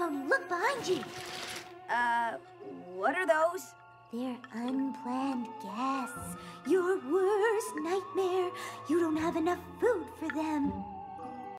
Pony, look behind you. Uh, what are those? They're unplanned guests. Your worst nightmare. You don't have enough food for them.